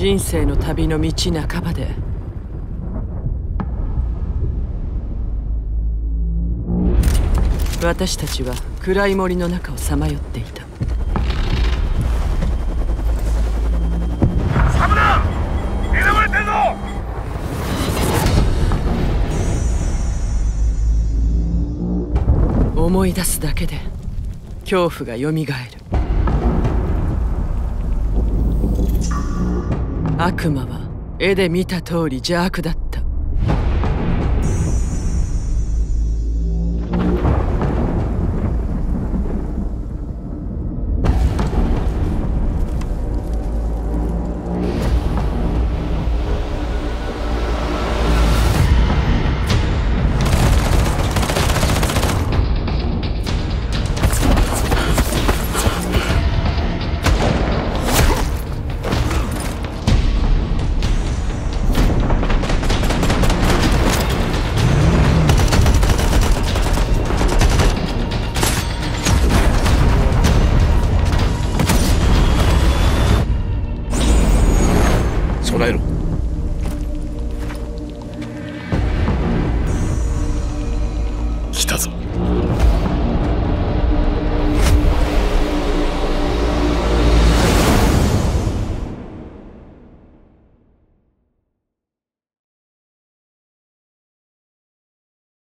人生の旅の道半ばで。私たちは暗い森の中をさまよっていた。サムナ狙われてるぞ!思い出すだけで恐怖がよみがえる悪魔は絵で見た通り邪悪だった。らえろ。来たぞ。